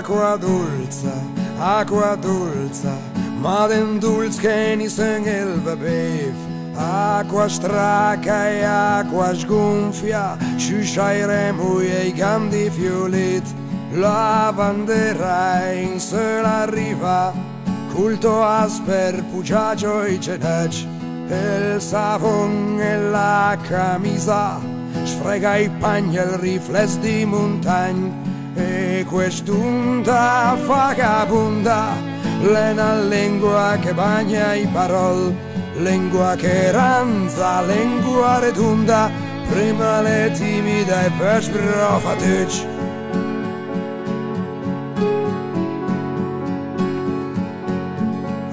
Acqua dolce, acqua dolce, ma den dulz che ni il bev. Acqua straca e acqua sgonfia, sciusciairemo i gambi fiolet. La bandera in sola riva, culto asper, pugiagio e cenec. Il savon e la camisa, sfrega i panni e il riflesso di montagna e quest'unda vagabonda lena lingua che bagna i parol lingua che ranza lingua redonda prima le timida e poi sbrofatici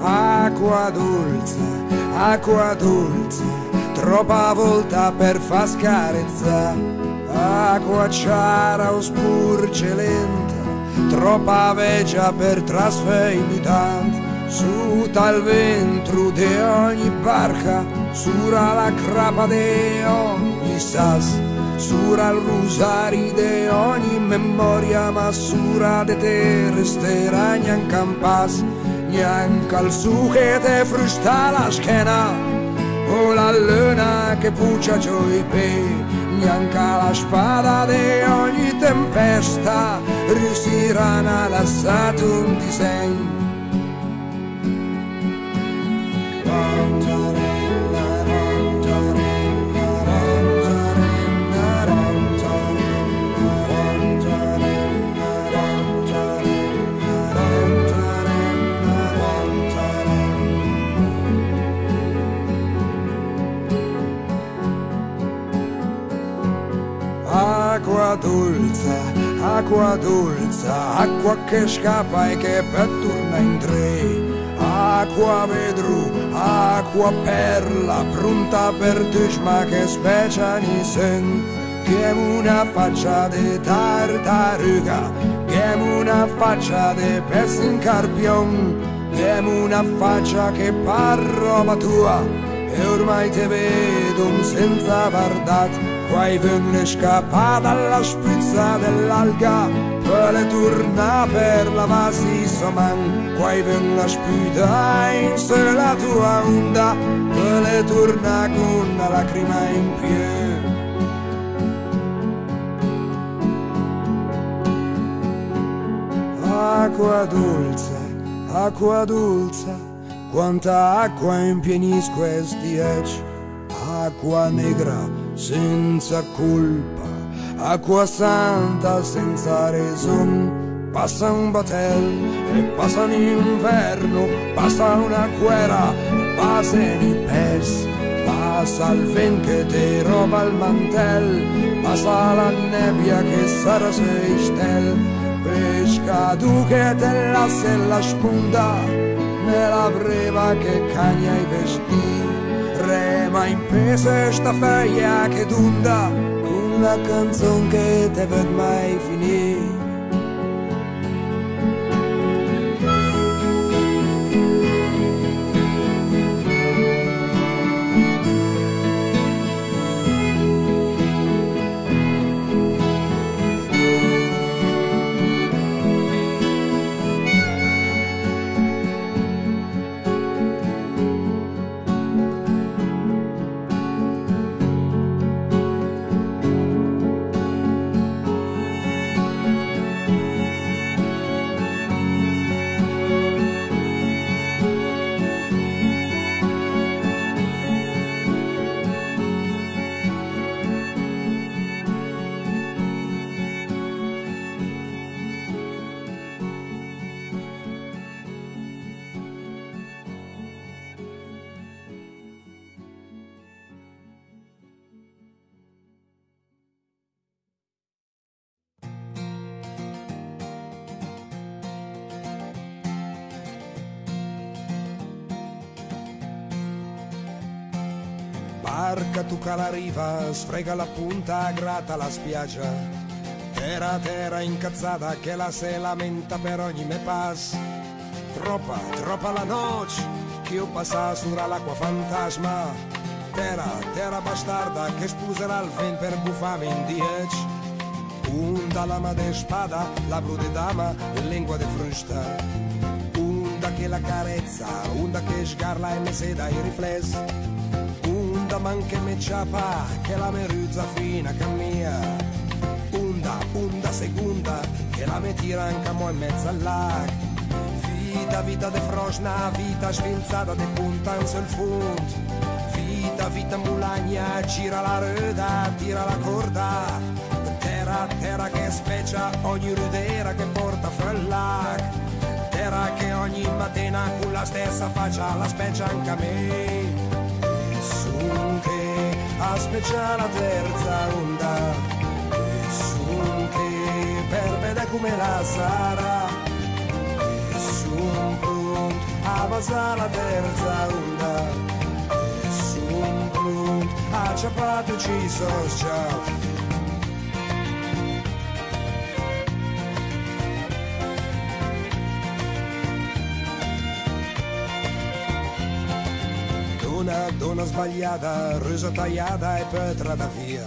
acqua dolce acqua dolce troppa volta per fa scarezza acqua ciara o spurge lenta, troppa veggia per trasfeimitant. Su tal ventru de ogni barca, sura la crapa de ogni sas, sura il rusari de ogni memoria, ma sura de te resterà neanche campas, neanche al su che te frusta la scena, o la luna che puccia giù i pe bianca la spada di ogni tempesta riusciranno a lasciare un disegno acqua dolce, acqua che scappa e che torna in tre. Acqua vedru, acqua perla, pronta per ma che specie ni sen. Che una faccia di tartaruga, che una faccia di pezzo in carpion, che una faccia che parla tua, e ormai te vedo senza guardare Quai venne scappa dalla sprizza dell'alga. Per torna per la massissa man Quai venne spita in se la tua onda. Per torna con la lacrima in piedi Acqua dolce, acqua dolce, quanta acqua impienis questi ecci, acqua negra senza colpa, acqua santa senza raison. Passa un batel e passa un inverno, passa una guerra, passa i pes, passa il vento che ti roba il mantel, passa la nebbia che sarà sei stel, pesca tu che te lascia la spunta, nella breva che cagna i vestiti rema in peso sta feia che dunda con la canzone che te ved mai finire barca tocca la riva, sfrega la punta, gratta la spiaggia. Terra, terra incazzata che la se lamenta per ogni me pass. Troppa, troppa la noce che passa l'acqua fantasma. Terra, terra bastarda che spuserà il vento per buffarmi in dieci. Unda lama de spada, labro de dama, lingua de frusta. Unda che la carezza, unda che sgarla e me seda i riflessi. Unda man che me ciapa, che la meruzza fina cammia. Unda, unda segunda, che la me tira anche mo in mezzo al lago. Vita, vita de frosna, vita sfinzata de punta sul fund. Vita, vita mulagna, gira la röda, tira la corda. Terra, terra che speccia ogni rudera che porta fra lago. Terra che ogni mattina con la stessa faccia la speccia anche a me. Nessun che aspetta la terza onda. Nessun che per vedere come la sarà nessun punto a passare la terza onda. Nessun punto a ciapato ci sono già Donna, sbagliata, rosa tagliata e petrata via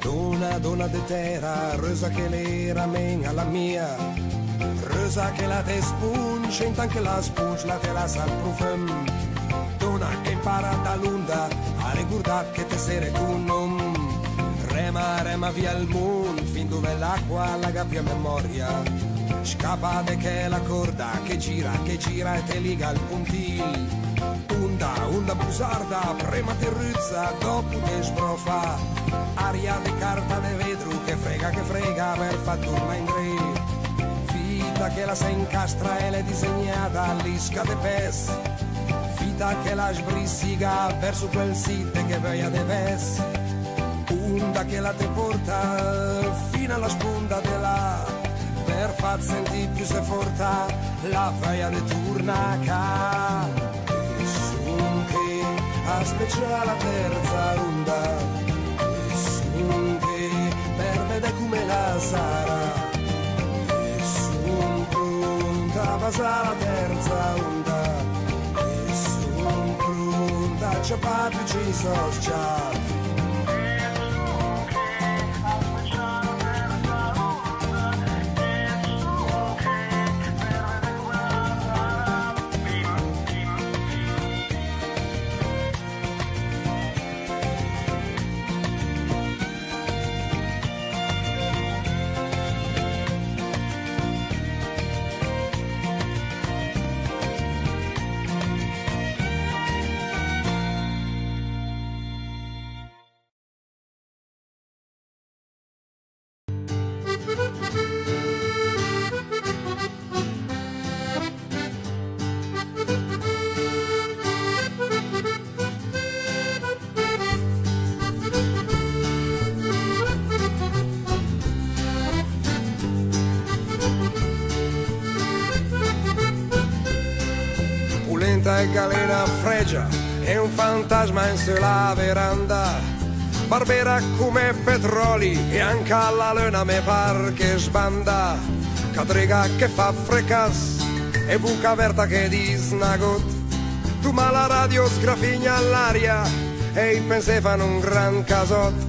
Donna, donna de terra, rosa che l'era men alla mia Rosa che la te spunge, in anche la spunge, la te la sal profum. Donna che impara dall'onda, a ricordare che te sere tu non. Rema, rema via il mondo, fin dove l'acqua la gabbia memoria. Scappa de che la corda che gira, che gira e te liga al puntil. Onda, onda busarda, prema terruzza, dopo che sbrofa. Aria di carta de vetro che frega, che frega per far turma in tre vita che la se incastra e le disegnata all'isca de pes. Vita che la sbrissiga verso quel sito che veia de ves onda che la te porta fino alla spunta de là. Per far sentire più se forta la veia de turnaca aspetta la terza onda nessun che per vedere come la sarà passa la terza onda Nessun pronta, ciapato ci sono già Pulenta e galera fregia e un fantasma in sulla veranda. Barbera come petroli e anche alla luna me par che sbanda. Cadrega che fa frecas e buca aperta che disnagot Tu ma la radio sgrafigna all'aria e i pensi fanno un gran casot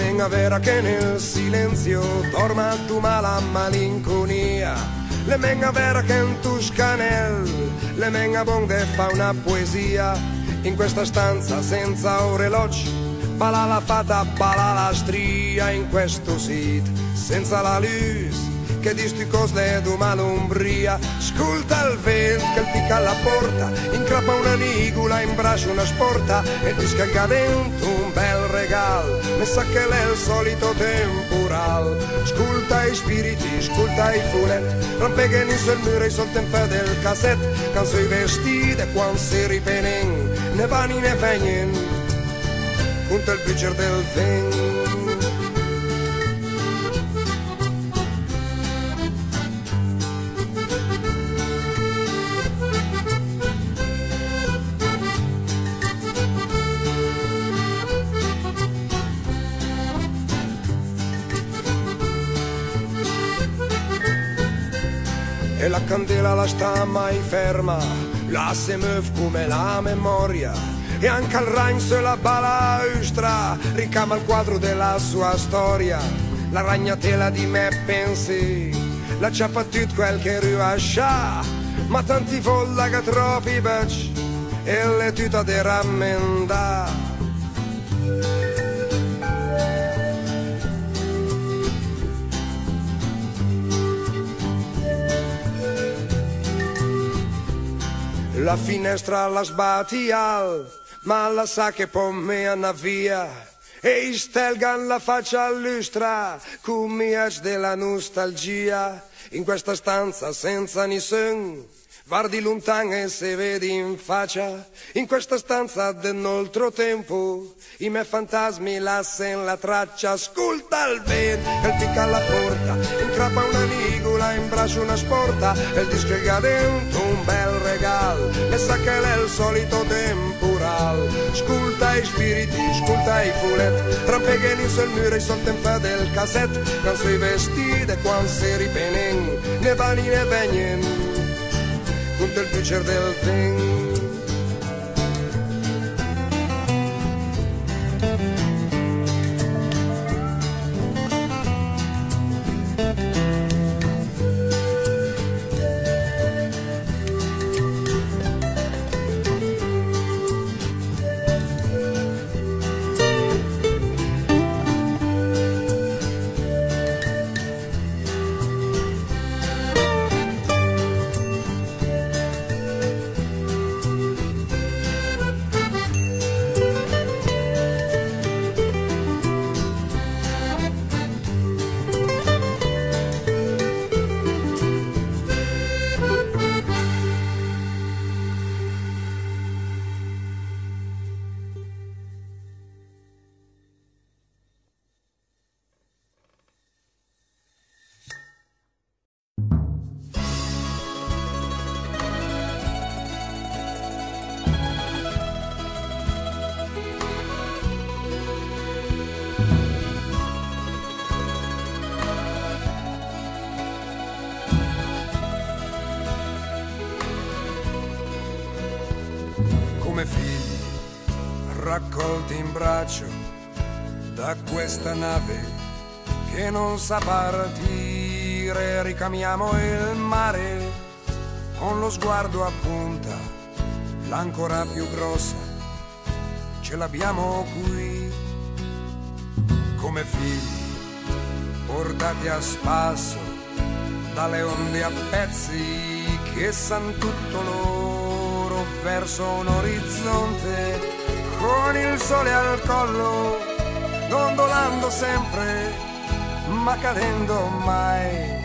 Menga vera che nel silenzio dorma tu ma la malinconia. Le menga vera che in Tuscanel Le menga bonde fa una poesia. In questa stanza senza orologi Bala la fata, bala la stria In questo sit senza la luce che di sti cose du malumbria Sculta il vento che picca alla porta Incrappa una nigula, in braccio una sporta E ti scagga dentro un bel regal Mi sa che l'è il solito temporal. Sculta i spiriti, sculta i fuletti Rampeghen sul muro e sul tempo del cassette Canso i vestiti e quando si ripenen. Ne vani ne venien Punta il bicchiere del vento e la candela la sta mai ferma, la se muove come la memoria. E anche al ragno se la balaustra ricama il quadro della sua storia, la ragnatela di me pensi, la ciappa tutto quel che riuscì, ma tanti folla che troppi baci e le tuta di rammenda. La finestra la sbatti al, ma la sa che poi me andà via. E stelgan la faccia allustra, come della nostalgia, in questa stanza senza nessun Guardi lontano e se vedi in faccia, in questa stanza del nostro tempo, i miei fantasmi lasciano la traccia, ascolta il vento, il picca alla porta, incrappa una nigola, in braccio una sporta, e disco dentro un bel regalo, e sa che è il solito temporal, ascolta i spiriti, ascolta i fuletti, trampeghen sul muro e sul tempo del cassette, quando sui vestiti, quando si ripenen, ne vani ne venien, punto il piacere del thing raccolti in braccio da questa nave che non sa partire, ricamiamo il mare con lo sguardo a punta, l'ancora più grossa, ce l'abbiamo qui. Come figli, portati a spasso dalle onde a pezzi che san tutto loro verso un orizzonte con il sole al collo, dondolando sempre, ma cadendo mai.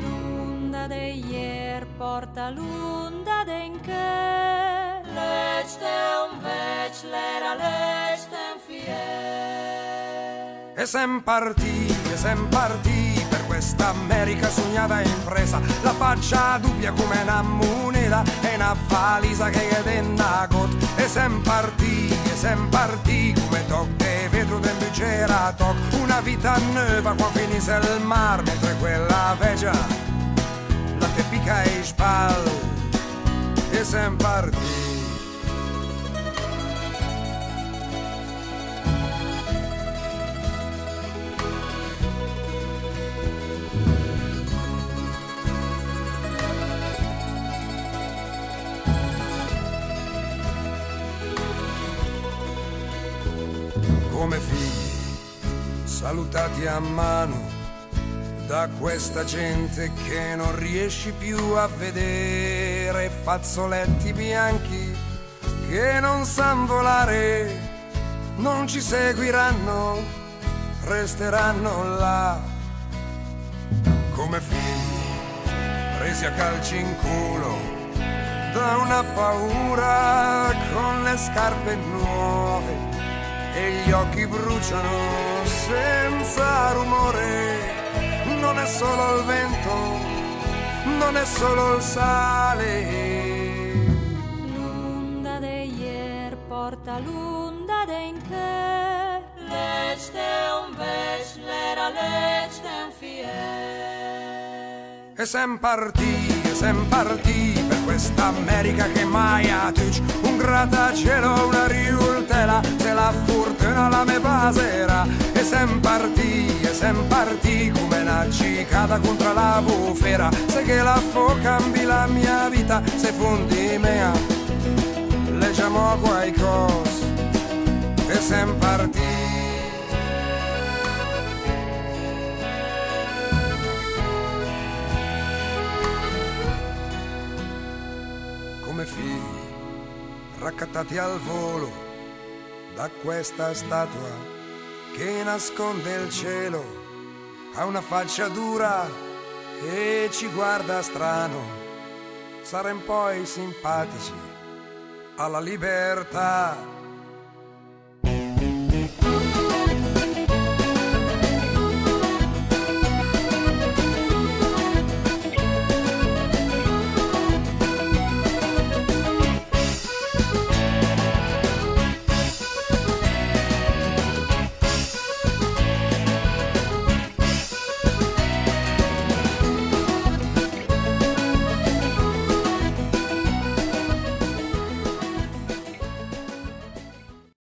L'onda de ieri porta l'onda den che, lește un vec, l'era lește un fier. E sem partì, e sem partì questa America sognata e impresa, la faccia dubbia come una moneta e una valisa che è dentro cotta. E sem partì, e sem partì come tocche vetro del c'era toc. Una vita nuova quando finisse il mar mentre quella vecchia la te pica ai spalle e sem partì figli, salutati a mano da questa gente che non riesci più a vedere, fazzoletti bianchi che non san volare, non ci seguiranno, resteranno là. Come figli, presi a calci in culo da una paura con le scarpe nuove e gli occhi bruciano senza rumore. Non è solo il vento, non è solo il sale. L'onda de ieri porta l'onda de in che, lește un veci, l'era lește un fier. E sem partì, e sem partì per questa America che mai ha tuc grattacielo, una riultela, se la fortuna la me pasera E sem partì, e sem partì come una cicada contro la bufera. Se che la fo cambi la mia vita, se fondi mea Leggiamo qualcosa e sem partì. Come figli raccattati al volo da questa statua che nasconde il cielo, ha una faccia dura e ci guarda strano, saremo poi simpatici alla libertà